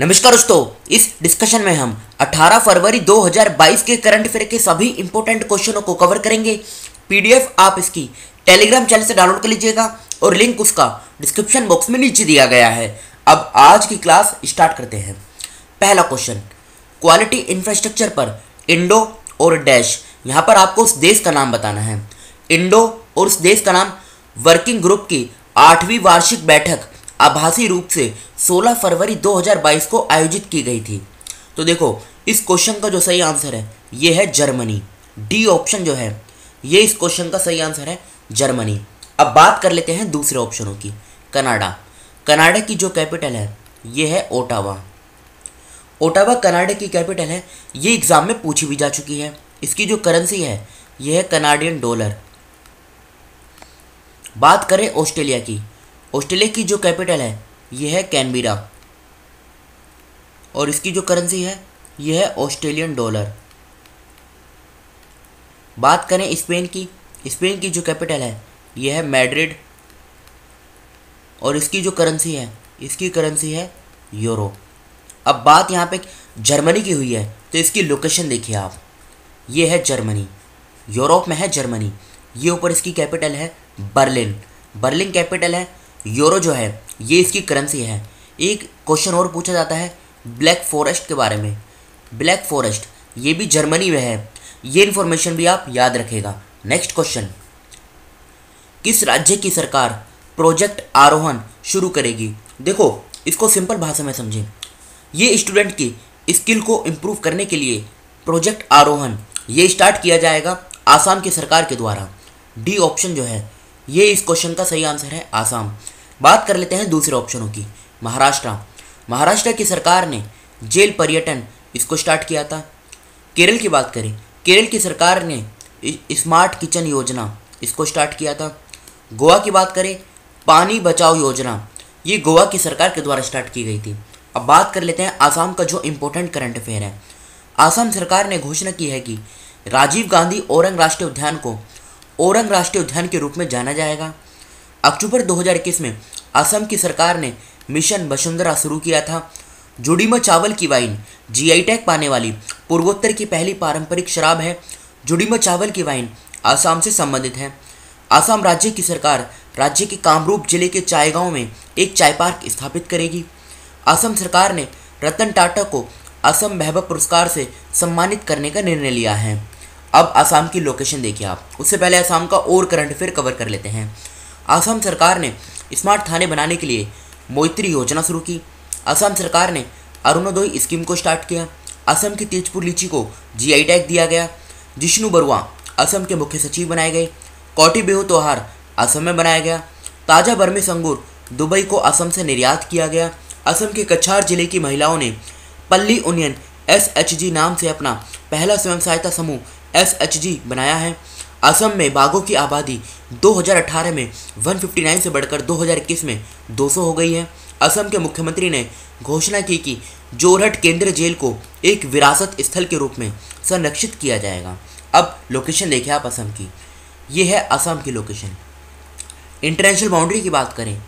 नमस्कार दोस्तों, इस डिस्कशन में हम 18 फरवरी 2022 के करंट अफेयर के सभी इंपॉर्टेंट क्वेश्चनों को कवर करेंगे। पीडीएफ आप इसकी टेलीग्राम चैनल से डाउनलोड कर लीजिएगा और लिंक उसका डिस्क्रिप्शन बॉक्स में नीचे दिया गया है। अब आज की क्लास स्टार्ट करते हैं। पहला क्वेश्चन क्वालिटी इंफ्रास्ट्रक्चर पर इंडो और डैश यहाँ पर आपको उस देश का नाम बताना है। इंडो और उस देश का नाम वर्किंग ग्रुप की आठवीं वार्षिक बैठक आभासी रूप से 16 फरवरी 2022 को आयोजित की गई थी। तो देखो, इस क्वेश्चन का जो सही आंसर है, ये है जर्मनी। डी ऑप्शन जो है, ये इस क्वेश्चन का सही आंसर है जर्मनी। अब बात कर लेते हैं दूसरे ऑप्शनों की, कनाडा। कनाडा की जो कैपिटल है, ये है ओटावा। ओटावा, कनाडा की कैपिटल है, ये एग्ज़ाम में पूछी भी जा चुकी है। इसकी जो करेंसी है, ये है कनाडियन डॉलर बात करें ऑस्ट्रेलिया की ऑस्ट्रेलिया की जो कैपिटल है ये है कैनबीरा। और इसकी जो करेंसी है, यह है ऑस्ट्रेलियन डॉलर। बात करें स्पेन की स्पेन की जो कैपिटल है, यह है मैड्रिड। और इसकी जो करेंसी है, इसकी करेंसी है यूरो। अब बात यहाँ पे जर्मनी की हुई है तो इसकी लोकेशन देखिए आप। ये है जर्मनी, यूरोप में है जर्मनी। ये ऊपर इसकी कैपिटल है बर्लिन। बर्लिन कैपिटल है यूरो जो है, ये इसकी करेंसी है। एक क्वेश्चन और पूछा जाता है ब्लैक फॉरेस्ट के बारे में। ब्लैक फॉरेस्ट ये भी जर्मनी में है। ये इन्फॉर्मेशन भी आप याद रखेगा। नेक्स्ट क्वेश्चन किस राज्य की सरकार प्रोजेक्ट आरोहण शुरू करेगी? देखो, इसको सिंपल भाषा में समझें। ये स्टूडेंट की स्किल को इम्प्रूव करने के लिए प्रोजेक्ट आरोहण, ये स्टार्ट किया जाएगा आसाम की सरकार के द्वारा। डी ऑप्शन जो है, ये इस क्वेश्चन का सही आंसर है आसाम। बात कर लेते हैं दूसरे ऑप्शनों की। महाराष्ट्र। महाराष्ट्र की सरकार ने जेल पर्यटन इसको स्टार्ट किया था। केरल की बात करें, केरल की सरकार ने स्मार्ट किचन योजना इसको स्टार्ट किया था। गोवा की बात करें, पानी बचाओ योजना, ये गोवा की सरकार के द्वारा स्टार्ट की गई थी। अब बात कर लेते हैं आसाम का जो इम्पोर्टेंट करंट अफेयर है। आसाम सरकार ने घोषणा की है कि राजीव गांधी औरंग राष्ट्रीय उद्यान को, औरंग राष्ट्रीय उद्यान के रूप में जाना जाएगा। अक्टूबर 2021 में असम की सरकार ने मिशन वसुंधरा शुरू किया था। जुड़ीमा चावल की वाइन, जीआई टैग पाने वाली पूर्वोत्तर की पहली पारंपरिक शराब है। जुड़ीमा चावल की वाइन आसाम से संबंधित है। आसाम राज्य की सरकार राज्य के कामरूप ज़िले के चायगांव में एक चाय पार्क स्थापित करेगी। असम सरकार ने रतन टाटा को असम वैभव पुरस्कार से सम्मानित करने का निर्णय लिया है। अब आसाम की लोकेशन देखिए आप। उससे पहले आसाम का और करंट अफेयर कवर कर लेते हैं। आसाम सरकार ने स्मार्ट थाने बनाने के लिए मोइत्री योजना शुरू की। असम सरकार ने अरुणोदय स्कीम को स्टार्ट किया। असम की तेजपुर लीची को जीआई टैग दिया गया। जिष्णु बरुआ असम के मुख्य सचिव बनाए गए। कौटी बेहू त्यौहार असम में बनाया गया। ताज़ा बर्मी संगूर दुबई को असम से निर्यात किया गया। असम के कछार ज़िले की महिलाओं ने पल्ली यूनियन एसएचजी नाम से अपना पहला स्वयं सहायता समूह एसएचजी बनाया है। असम में बाघों की आबादी 2018 में 159 से बढ़कर 2021 में 200 हो गई है। असम के मुख्यमंत्री ने घोषणा की कि जोरहट केंद्रीय जेल को एक विरासत स्थल के रूप में संरक्षित किया जाएगा। अब लोकेशन देखिए आप असम की। ये है असम की लोकेशन। इंटरनेशनल बाउंड्री की बात करें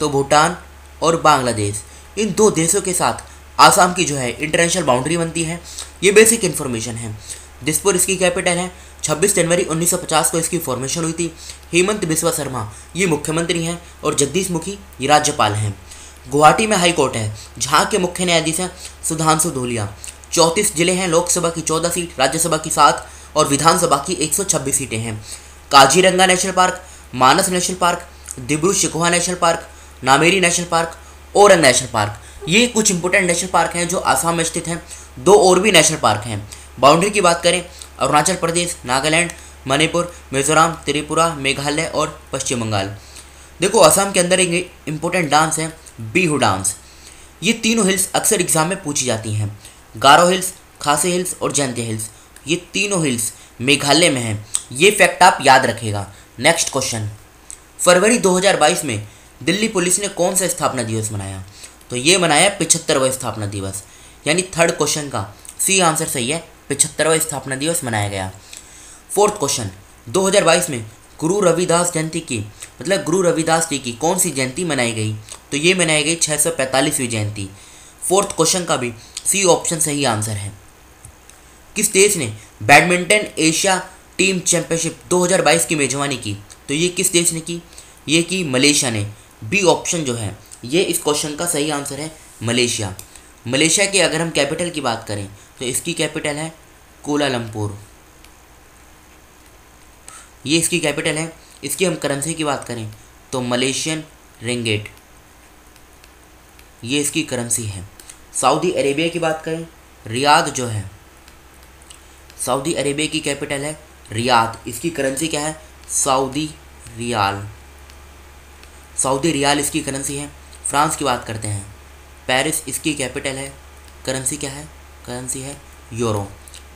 तो भूटान और बांग्लादेश, इन दो देशों के साथ आसाम की जो है इंटरनेशनल बाउंड्री बनती है। ये बेसिक इन्फॉर्मेशन है। दिसपुर इसकी कैपिटल है। 26 जनवरी 1950 को इसकी फॉर्मेशन हुई थी। हेमंत बिस्वा शर्मा, ये मुख्यमंत्री हैं और जगदीश मुखी, ये राज्यपाल हैं। गुवाहाटी में हाई कोर्ट है जहाँ के मुख्य न्यायाधीश हैं सुधांशु धोलिया। चौंतीस ज़िले हैं लोकसभा की चौदह सीट, राज्यसभा की सात और विधानसभा की एक सौ छब्बीस सीटें हैं। Kaziranga national park, Manas national park, Dibru Saikhowa national park, Nameri national park, Orang national park. ये कुछ इंपोर्टेंट नेशनल पार्क हैं जो आसाम में स्थित हैं, दो और भी नेशनल पार्क हैं। बाउंड्री की बात करें अरुणाचल प्रदेश, नागालैंड, मणिपुर, मिजोरम, त्रिपुरा, मेघालय और पश्चिम बंगाल। देखो, असम के अंदर एक इम्पोर्टेंट डांस है, बीहू डांस ये तीनों हिल्स अक्सर एग्ज़ाम में पूछी जाती हैं। गारो हिल्स खासी हिल्स और जयंतिया हिल्स ये तीनों हिल्स मेघालय में हैं। ये फैक्ट आप याद रखेगा। नेक्स्ट क्वेश्चन फरवरी 2022 में दिल्ली पुलिस ने कौन सा स्थापना दिवस मनाया? तो ये मनाया पिछहत्तरवा स्थापना दिवस, यानी थर्ड क्वेश्चन का। सी आंसर सही है पिछहत्तरवा स्थापना दिवस मनाया गया। फोर्थ क्वेश्चन 2022 में गुरु रविदास जयंती की मतलब गुरु रविदास जी की कौन सी जयंती मनाई गई? तो ये मनाई गई छः सौ पैंतालीसवीं जयंती। फोर्थ क्वेश्चन का भी सी ऑप्शन सही आंसर है। किस देश ने बैडमिंटन एशिया टीम चैंपियनशिप 2022 की मेजबानी की? तो ये किस देश ने की? ये की मलेशिया ने। बी ऑप्शन जो है, ये इस क्वेश्चन का सही आंसर है मलेशिया। मलेशिया के अगर हम कैपिटल की बात करें तो इसकी कैपिटल है कोलालमपुर ये इसकी कैपिटल है। इसकी हम करेंसी की बात करें तो मलेशियन रिंगेट। ये इसकी करेंसी है। सऊदी अरेबिया की बात करें, रियाद जो है। सऊदी अरेबिया की कैपिटल है रियाद। इसकी करेंसी क्या है? Saudi riyal. सऊदी रियाल इसकी करेंसी है। फ्रांस की बात करते हैं। पेरिस इसकी कैपिटल है। करेंसी क्या है? करेंसी है यूरो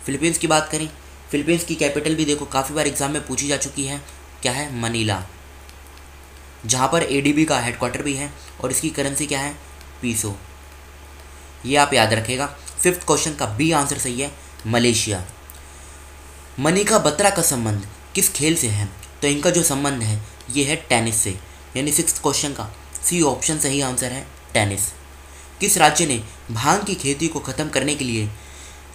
फिलीपींस की बात करें फिलीपींस की कैपिटल भी देखो, काफ़ी बार एग्ज़ाम में पूछी जा चुकी है, क्या है? मनीला जहाँ पर एडीबी का हेडक्वार्टर भी है और इसकी करेंसी क्या है? पीसो ये आप याद रखेगा। फिफ्थ क्वेश्चन का बी आंसर सही है मलेशिया मनिका बत्रा का संबंध किस खेल से है? तो इनका जो संबंध है, ये है टेनिस से, यानी सिक्स क्वेश्चन का सी ऑप्शन सही आंसर है टेनिस किस राज्य ने भाँग की खेती को ख़त्म करने के लिए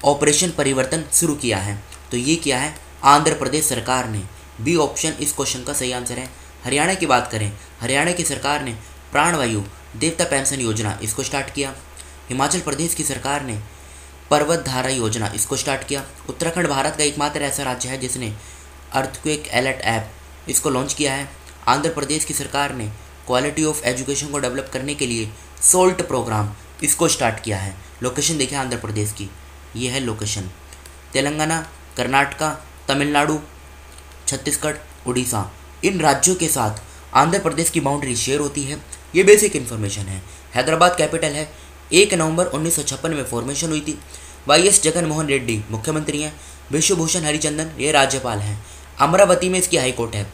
ऑपरेशन परिवर्तन शुरू किया है? तो ये क्या है? आंध्र प्रदेश सरकार ने बी ऑप्शन, इस क्वेश्चन का सही आंसर है। हरियाणा की बात करें, हरियाणा की सरकार ने प्राणवायु देवता पेंशन योजना, इसको स्टार्ट किया। हिमाचल प्रदेश की सरकार ने पर्वत धारा योजना, इसको स्टार्ट किया। उत्तराखंड भारत का एकमात्र ऐसा राज्य है जिसने अर्थक्वेक अलर्ट ऐप, इसको लॉन्च किया है। आंध्र प्रदेश की सरकार ने क्वालिटी ऑफ़ एजुकेशन को डेवलप करने के लिए सोल्ट प्रोग्राम, इसको स्टार्ट किया है। लोकेशन देखें आंध्र प्रदेश की। ये है लोकेशन। तेलंगाना, कर्नाटका, तमिलनाडु, छत्तीसगढ़, उड़ीसा। इन राज्यों के साथ आंध्र प्रदेश की बाउंड्री शेयर होती है। ये बेसिक इन्फॉर्मेशन है। हैदराबाद कैपिटल है। एक नवंबर उन्नीस सौ छप्पन में फॉर्मेशन हुई थी। वाई एस जगन मोहन रेड्डी मुख्यमंत्री हैं। विश्वभूषण हरिचंदन, ये राज्यपाल हैं। अमरावती में इसकी हाई कोर्ट है।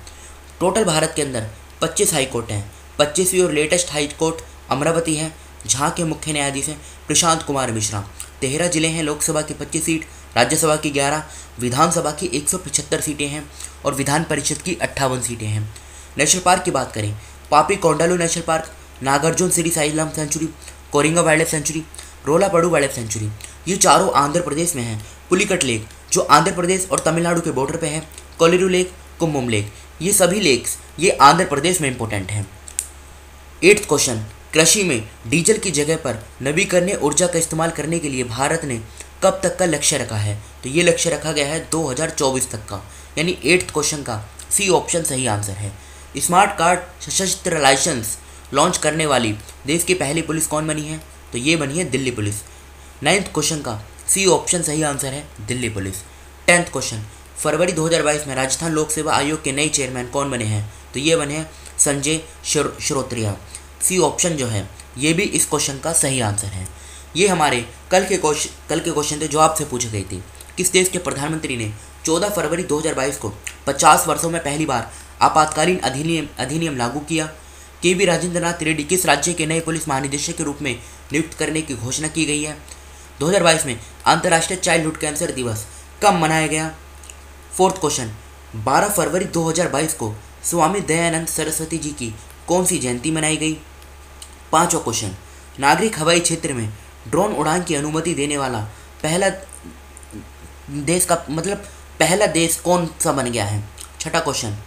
टोटल भारत के अंदर 25 हाई कोर्ट हैं। पच्चीसवीं और लेटेस्ट हाई कोर्ट अमरावती है जहाँ के मुख्य न्यायाधीश हैं प्रशांत कुमार मिश्रा। तेरह ज़िले हैं, लोकसभा की पच्चीस सीट, राज्यसभा की ग्यारह, विधानसभा की एक सौ पचहत्तर सीटें हैं और विधान परिषद की अट्ठावन सीटें हैं। नेशनल पार्क की बात करें, Papi Kondalu national park, Nagarjuna city Sailam sanctuary, Coringa wildlife sanctuary, Rollapadu wildlife sanctuary, ये चारों आंध्र प्रदेश में हैं। पुलिकट लेक, जो आंध्र प्रदेश और तमिलनाडु के बॉर्डर पे है, कोलेरू लेक कुम्भम लेक, ये सभी लेक्स, ये आंध्र प्रदेश में इंपॉर्टेंट हैं। एट्थ क्वेश्चन कृषि में डीजल की जगह पर नवीकरणीय ऊर्जा का इस्तेमाल करने के लिए भारत ने कब तक का लक्ष्य रखा है? तो ये लक्ष्य रखा गया है 2024 तक का। यानी एट्थ क्वेश्चन का सी ऑप्शन सही आंसर है। स्मार्ट कार्ड सशस्त्र लाइसेंस लॉन्च करने वाली देश की पहली पुलिस कौन बनी है? तो ये बनी है दिल्ली पुलिस। नाइन्थ क्वेश्चन का सी ऑप्शन सही आंसर है दिल्ली पुलिस। टेंथ क्वेश्चन फरवरी 2022 में राजस्थान लोक सेवा आयोग के नए चेयरमैन कौन बने हैं? तो ये बने हैं संजय श्रोत्रिया। सी ऑप्शन जो है, ये भी इस क्वेश्चन का सही आंसर है। ये हमारे कल के क्वेश्चन कल के क्वेश्चन थे जो आपसे पूछे गए थे। किस देश के प्रधानमंत्री ने 14 फरवरी 2022 को 50 वर्षों में पहली बार आपातकालीन अधिनियम अधिनियम लागू किया? के वी राजेंद्र नाथ रेड्डी किस राज्य के नए पुलिस महानिदेशक के रूप में नियुक्त करने की घोषणा की गई है? 2022 में अंतर्राष्ट्रीय चाइल्डहुड कैंसर दिवस कब मनाया गया? फोर्थ क्वेश्चन 12 फरवरी 2022 को स्वामी दयानंद सरस्वती जी की कौन सी जयंती मनाई गई? पांचवा क्वेश्चन। नागरिक हवाई क्षेत्र में ड्रोन उड़ान की अनुमति देने वाला पहला देश का मतलब पहला देश कौन सा बन गया है? छठा क्वेश्चन।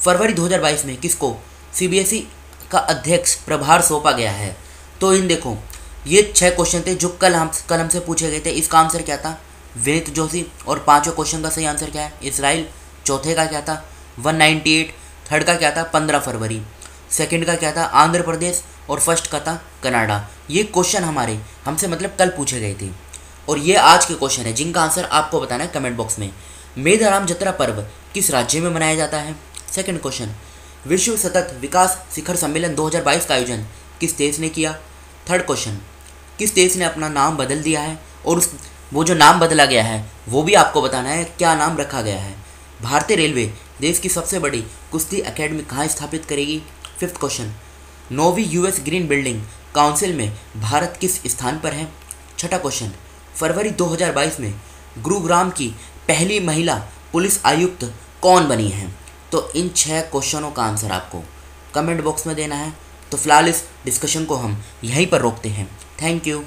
फरवरी 2022 में किसको सीबीएसई का अध्यक्ष प्रभार सौंपा गया है? तो इन देखो, ये छह क्वेश्चन थे जो कल हम कल हमसे पूछे गए थे। इसका आंसर क्या था? विनीत जोशी। और पाँचों क्वेश्चन का सही आंसर क्या है? इसराइल। चौथे का क्या था? 198 थर्ड का क्या था? 15 फरवरी। सेकंड का क्या था? आंध्र प्रदेश। और फ़र्स्ट का था कनाडा। ये क्वेश्चन हमारे, हमसे मतलब कल पूछे गए थे। और ये आज के क्वेश्चन है, जिनका आंसर आपको बताना है कमेंट बॉक्स में। मेधाराम जत्रा पर्व किस राज्य में मनाया जाता है? सेकंड क्वेश्चन विश्व सतत विकास शिखर सम्मेलन 2022 का आयोजन किस देश ने किया? थर्ड क्वेश्चन किस देश ने अपना नाम बदल दिया है? और उस, वो जो नाम बदला गया है, वो भी आपको बताना है क्या नाम रखा गया है? भारतीय रेलवे देश की सबसे बड़ी कुश्ती एकेडमी कहाँ स्थापित करेगी? फिफ्थ क्वेश्चन नोवी यूएस ग्रीन बिल्डिंग काउंसिल में भारत किस स्थान पर है? छठा क्वेश्चन फरवरी 2022 में गुरुग्राम की पहली महिला पुलिस आयुक्त कौन बनी है? तो इन छः क्वेश्चनों का आंसर आपको कमेंट बॉक्स में देना है। तो फ़िलहाल इस डिस्कशन को हम यहीं पर रोकते हैं। Thank you